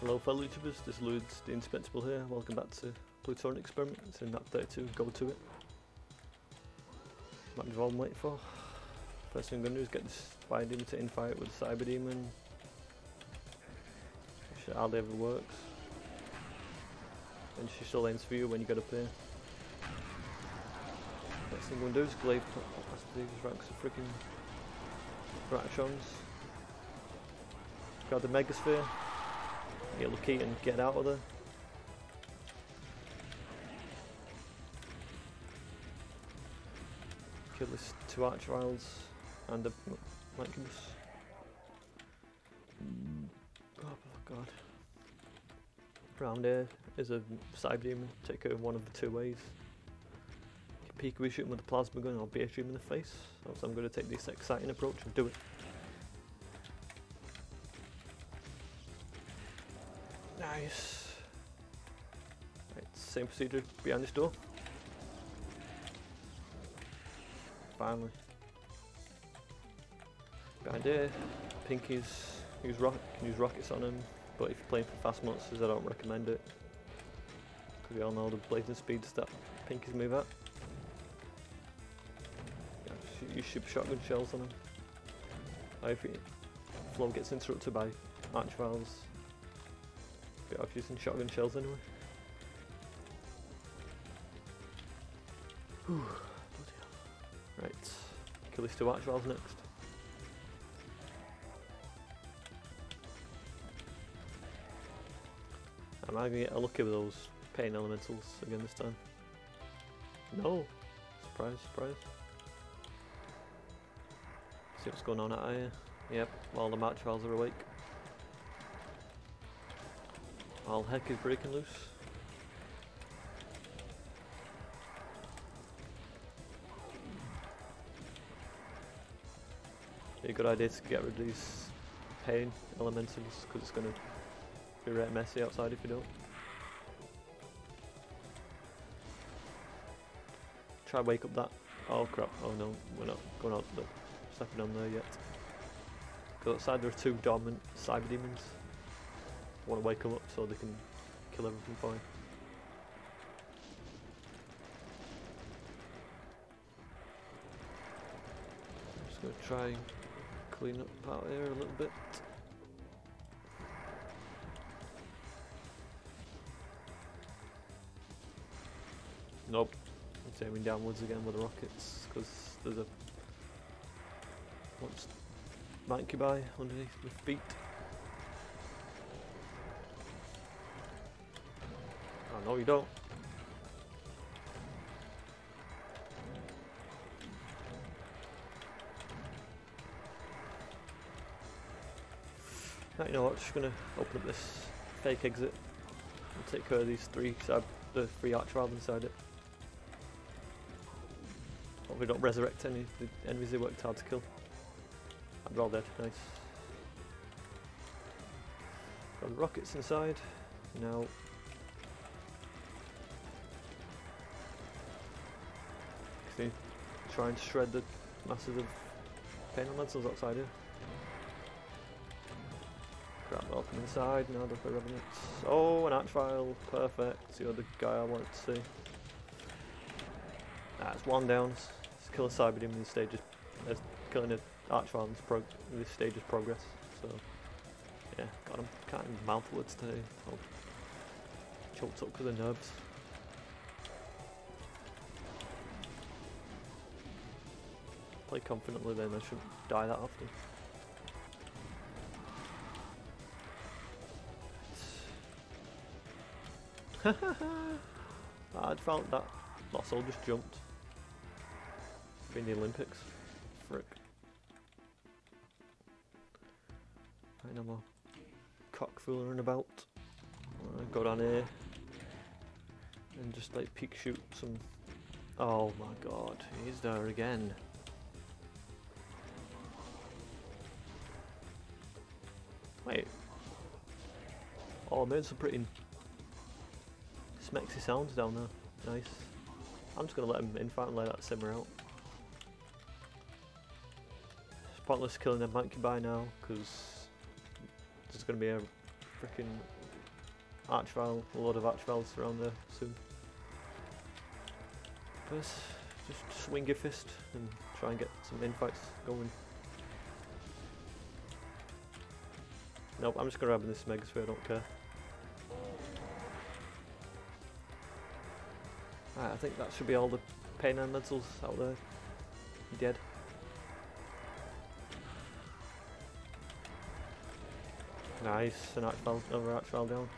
Hello fellow YouTubers, this is Lewis, the Indispensable here, welcome back to Plutonia Experiments in that 32, go to it. Might be all waiting for. First thing I'm going to do is get this Fire Demon to infight with the Cyber Demon. Which hardly ever works. And she still aims for you when you get up here. Next thing I'm going to do is glaive past oh, these ranks of freaking Arachnotrons. Grab the Megasphere. Get lucky and get out of there. Kill this two Archviles and the Mancubus. Mm, oh, god. Round here is a Cyber Demon, take her one of the two ways. Peek, Peekaboo shoot him with a plasma gun or shoot him in the face. So I'm going to take this exciting approach and do it. Nice. Right, same procedure behind this door. Finally. Behind here, Pinkies use rock can use rockets on him, but if you're playing for fast monsters I don't recommend it. Because we all know the blazing speeds that Pinkies move at. Yeah, use super shotgun shells on him. Or if flow gets interrupted by archviles, Bit off using shotgun shells anyway. Whew, right, kill these two archviles next. Am I gonna get a lucky with those pain elementals again this time? No! Surprise, surprise. See what's going on out here. Yep, all the archviles are awake. All heck is breaking loose. Be a good idea to get rid of these pain elementals because it's going to be right messy outside if you don't. Try wake up that. Oh crap! Oh no, we're not going out the stepping on there yet. Because outside there are two dormant cyber demons want to wake them up so they can kill everything for you. I'm just going to try and clean up out here a little bit. Nope, it's aiming downwards again with the rockets because there's a what's Mancubi underneath my feet. No, you don't. Right, you know what, just gonna open up this fake exit and take care of these three, so the three archviles inside it. Hope we don't resurrect any of the enemies they worked hard to kill. I'm all dead, nice. Got rockets inside. Now actually try and shred the masses of pain and elementals outside here. Grab that from inside, now the revenants. Oh, an archvile, perfect. The other guy I wanted to see. That's one down. A cyber demon in this stage. Is, killing an this, prog in this stage of progress. So, yeah, got him. Can't even mouth words today. Oh, choked up because of nerves. Play confidently then I shouldn't die that often. I'd found that muscle just jumped. In the Olympics. Frick. Right, no more cock fooling about. go down here and just like peek shoot some. Oh my god, he's there again. Wait. Oh, I made some pretty smexy sounds down there. Nice. I'm just to let him infight and let that simmer out. It's pointless killing them Mancubi now, because there's to be a freaking archvile, a lot of archviles around there soon. First, just swing your fist and try and get some infights going. Nope, I'm just grabbing this megasphere, I don't care. I think that should be all the pain and elementals out there. You dead? Nice, an archvile, another archvile down.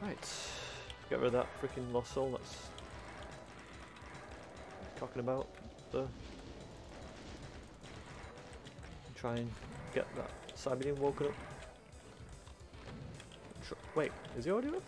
Right, get rid of that freaking lost soul that's talking about the try and get that Cyberian woken up. Tr wait, is he already up?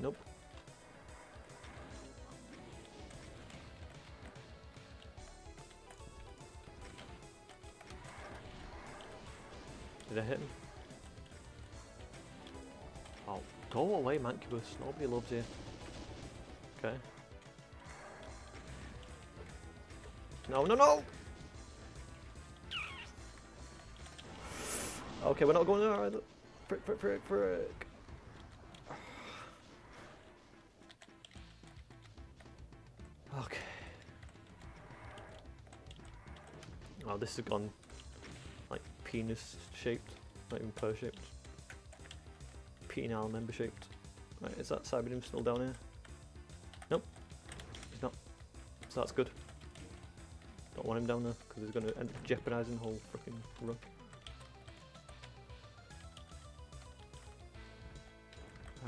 Nope. Did I hit him? Oh, go away, Mancubus. Nobody loves you. Okay. No, no, no! Okay, we're not going there either. Frick, frick, frick, frick. Uh, okay. Oh, this has gone like penis shaped, not even pear shaped. Penile member shaped. Right, is that Cyberdom still down here? Nope, he's not. So that's good. Don't want him down there because he's going to end up jeopardising the whole freaking run.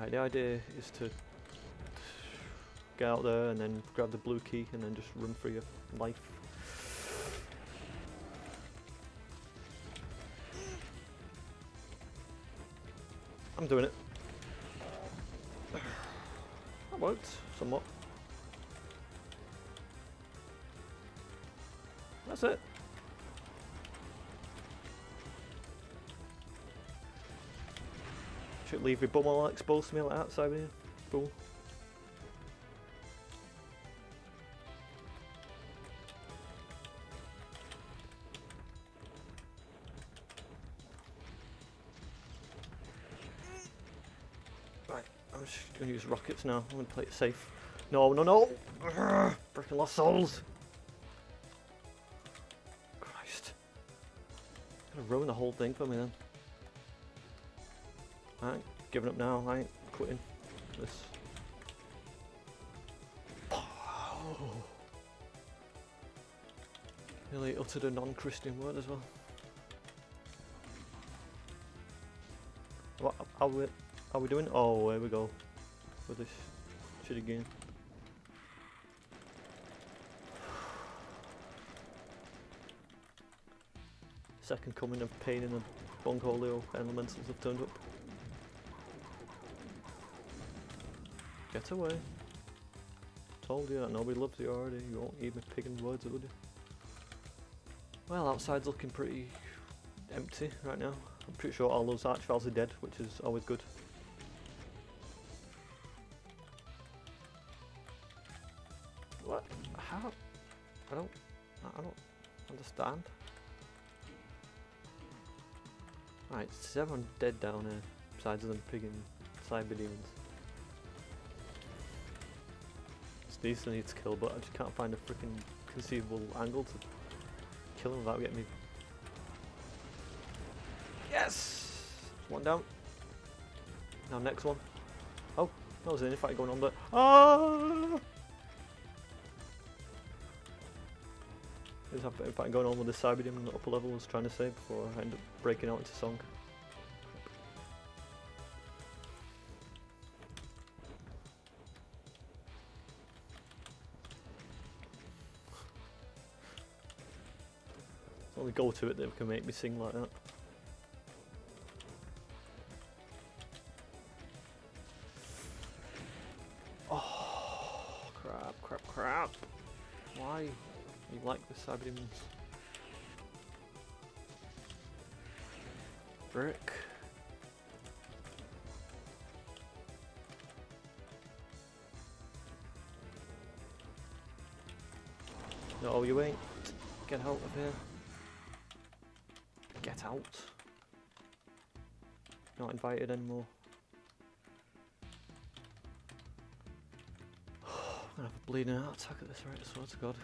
Right, the idea is to get out there and then grab the blue key and then just run for your life. I'm doing it. That worked, somewhat. That's it. Should leave your bum all exposed to me like that, Cyber. Fool. Right, I'm just gonna use rockets now. I'm gonna play it safe. No, no, no! Freaking lost souls! Christ. Gonna ruin the whole thing for me then. I ain't giving up now, I ain't quitting this. Nearly uttered a non-Christian word as well. What, how we, how we doing? Oh, here we go. With this shit again. Second coming of pain in the Bongholio elementals have turned up. Get away. Told you that nobody loves you already. You won't even pig in words, would you? Well, outside's looking pretty empty right now. I'm pretty sure all those archvals are dead, which is always good. What? How? I don't. I don't understand. Right, everyone dead down here, besides them pig and demons. It's decent needs kill, but I just can't find a freaking conceivable angle to kill him without getting me. Yes! One down. Now next one. Oh, that was an fight going on but Ah! There's a fight going on with the Cyberdemon the upper level I was trying to say before I end up breaking out into song. Only go to it that can make me sing like that. Oh, crap, crap, crap. Why? You like the Cyberdemons? Brick. No, you ain't. Get out of here. Get out. Not invited anymore. I'm gonna have a bleeding heart attack at this rate, I swear to God.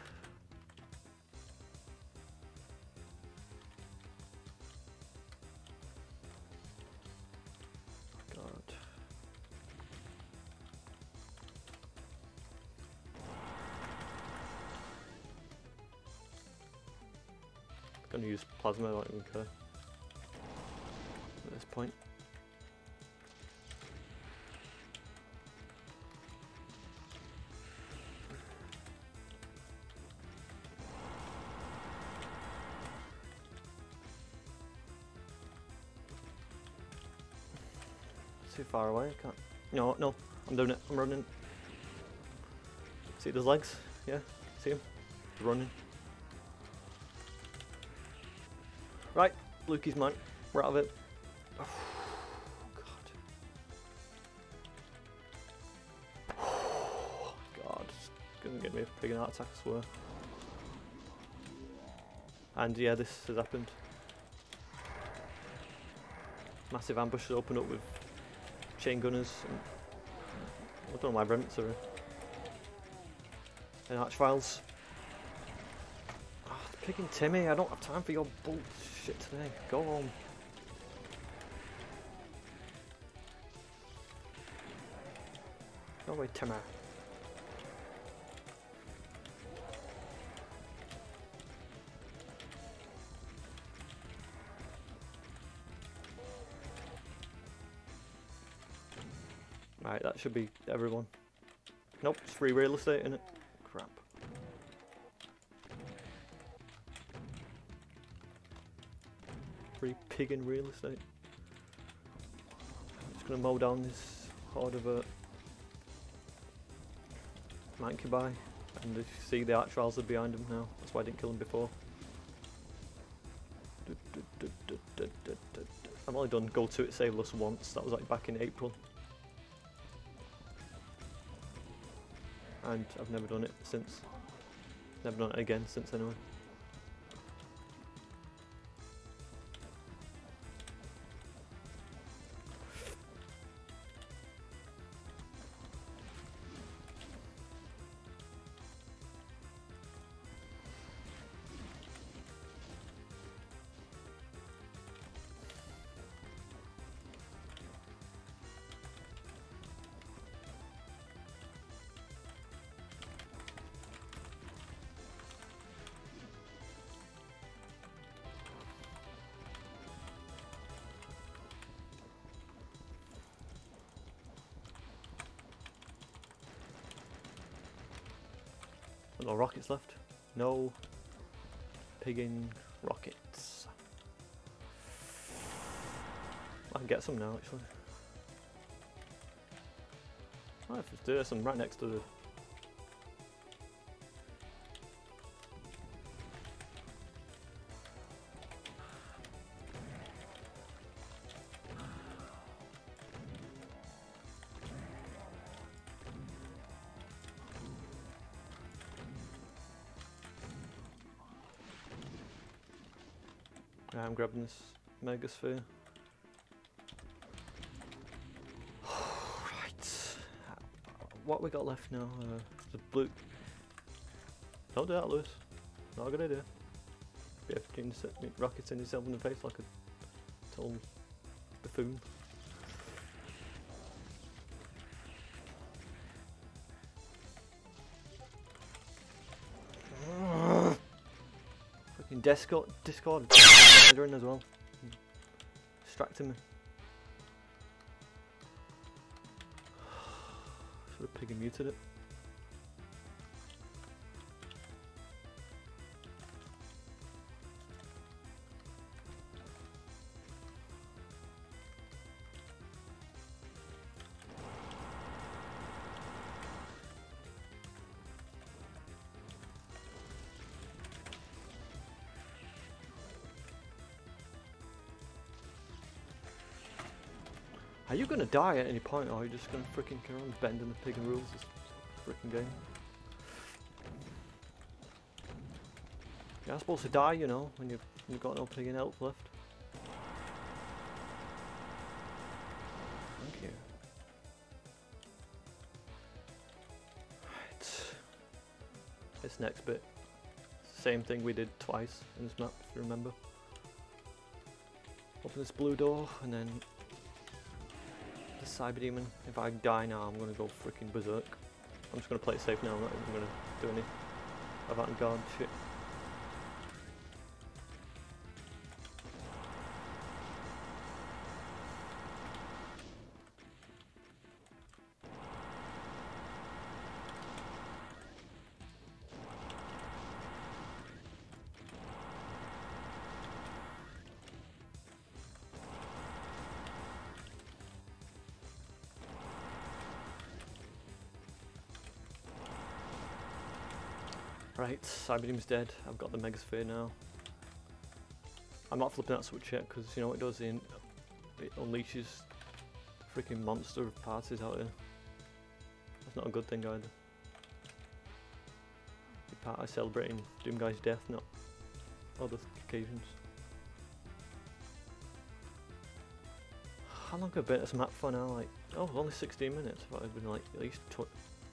God. Gonna use plasma, I don't even care. Point. Too far away, I can't. No, no, I'm doing it, I'm running. See those legs? Yeah, see him? Running. Right, Lukey's mine. We're out of it. Oh, God. Gonna get me a big heart attack, I swear. And yeah, this has happened. Massive ambushes open up with chain gunners. And I don't know why revenants are and archviles. Oh, ah, picking Timmy, I don't have time for your bullshit today. Go home. Away, Right, that should be everyone. Nope, it's free real estate in it. Crap. Free pig in real estate. I'm just gonna mow down this horde of uh, Mancubi. And you see the archviles are behind him now. That's why I didn't kill him before. I've only done go to it saveless once. That was like back in April. and I've never done it since. Never done it again since anyway. No rockets left. No pigging rockets. I can get some now actually. If there's some right next to the I'm grabbing this megasphere. right. What we got left now? Uh, the blue. Don't do that, Lewis. Not a good idea. Be rockets in yourself in the face like a total buffoon. Fucking Discord, Discord, as well. Distracting me. Should have pig and muted it. Are you gonna die at any point, or are you just gonna freaking carry on bending the pig and rules this freaking game? You're not supposed to die, you know, when you've, you've got no pig and health left. Thank you. Right. This next bit. Same thing we did twice in this map, if you remember. Open this blue door, and then Cyber Demon. If I die now, I'm gonna go freaking berserk. I'm just gonna play it safe now, I'm not even gonna do any avant-garde shit. Right, Cyberdemon's dead. I've got the Megasphere now. I'm not flipping that switch yet because you know what it does? It, it unleashes freaking monster parties out here. That's not a good thing either. The party celebrating Doomguy's death, not other occasions. How long have I been at this map for now? Like, oh, only 16 minutes. I thought it'd been like at least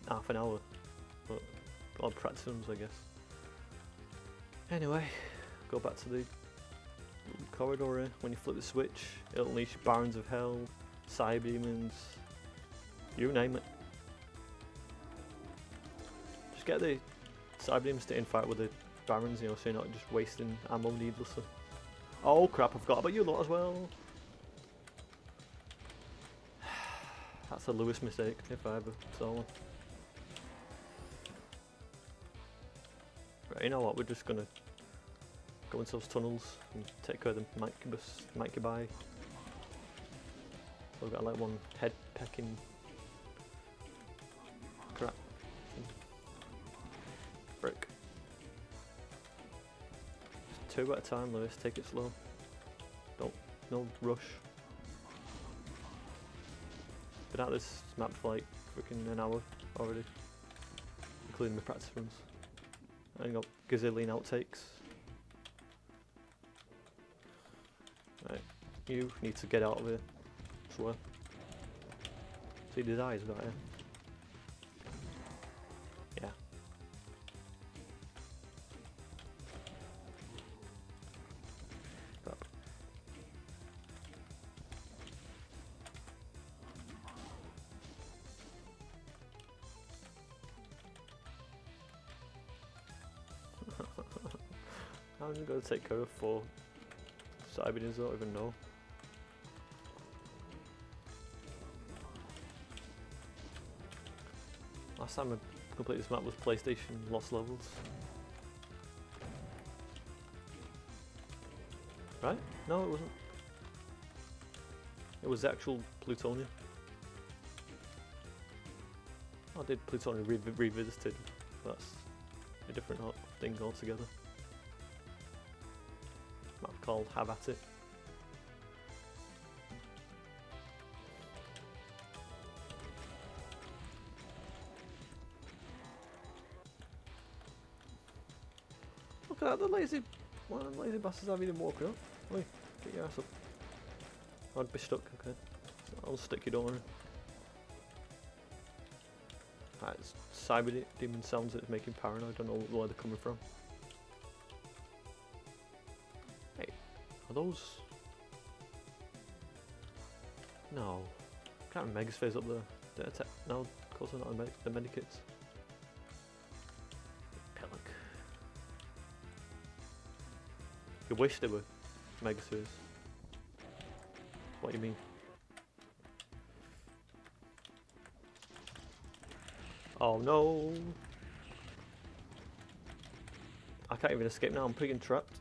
half an hour. But runs, I guess. Anyway, go back to the corridor here. When you flip the switch, it'll unleash Barons of Hell, Cyber Demons, you name it. Just get the Cyber Demons to infight with the Barons, you know, so you're not just wasting ammo needlessly. Oh crap, I forgot about you lot as well. That's a Lewis mistake, if I ever saw one. You know what, we're just gonna go into those tunnels and take care of the Mancubus, Mancubi. We've got like one head pecking crap. Brick. Just two at a time, Lewis, take it slow. Don't, no rush. Been at this map for like freaking an hour already, including the practice runs. I got gazillion outtakes. Right, you need to get out of here. Swear. See these eyes got here? I'm gonna take care of four Cyberdins, don't even know. Last time I completed this map was PlayStation Lost Levels. Right? No, it wasn't. It was actual Plutonia. I did Plutonia re revisited. That's a different thing altogether called Have At It. Look at that, the lazy, one of the lazy bastards have even walking up. Oi, get your ass up. I'd be stuck, okay. I'll stick your door in. Right, cyber demon sounds that is making paranoid, I don't know where they're coming from. Are those... No. Can't remember Megasphere's up there. Did attack? No, of course they're not the, med the medikits. Pillock. You wish they were Megaspheres. What do you mean? Oh no! I can't even escape now, I'm pretty trapped.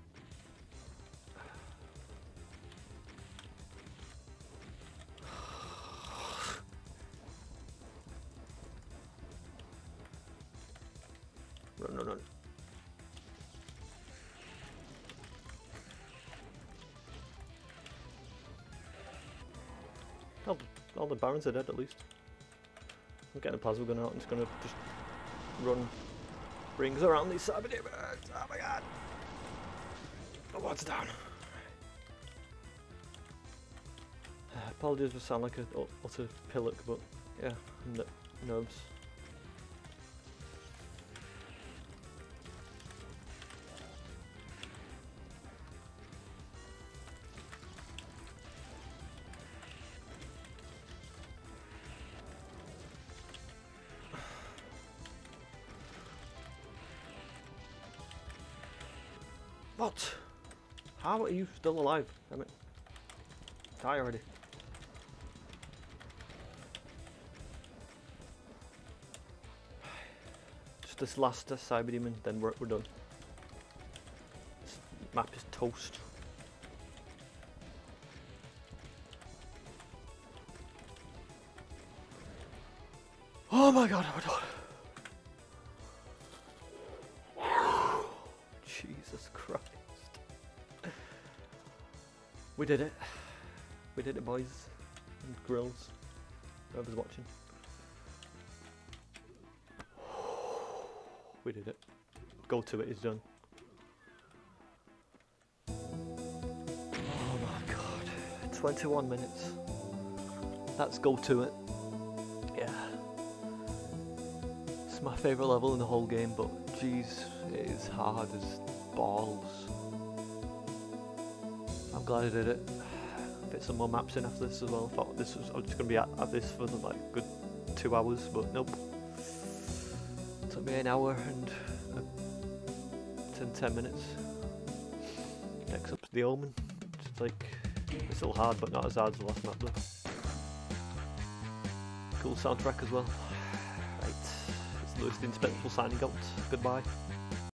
Barons are dead at least. I'm getting a plasma gun out, I'm just gonna just run rings around these cyber. Oh my god. Oh, what's down? Uh, apologies for sound like a utter pillock, but yeah, nerves. What? How are you still alive? Damn it. Die already. Just this last uh, cyber demon, then we're, we're done. This map is toast. Oh my god, We did it. We did it, boys and girls. Whoever's watching. We did it. Go to it is done. Oh my god. 21 minutes. Let's go to it. Yeah. It's my favourite level in the whole game, but jeez, it is hard as balls. I'm glad I did it. Fit some more maps in after this as well. I thought this was I was just gonna be at, at this for like good two hours, but nope. Took me an hour and uh, 10, 10 minutes. Next up the Omen. It's like it's still hard, but not as hard as the last map though. Cool soundtrack as well. Right, it's Lewis the Indispensable signing out. Goodbye.